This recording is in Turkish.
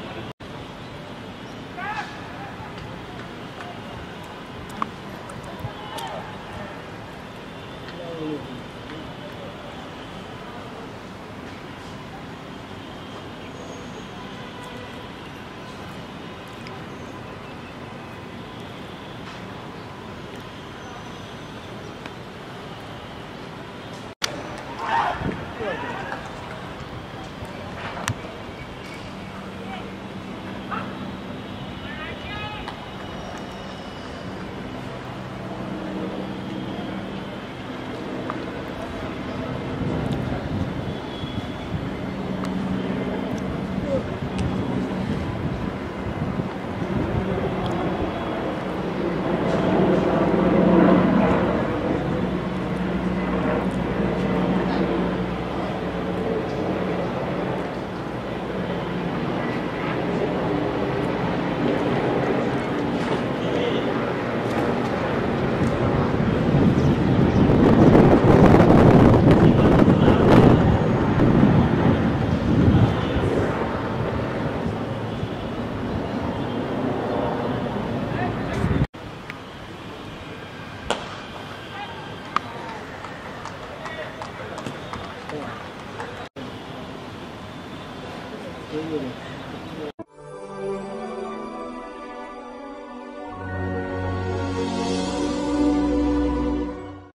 para Öyle.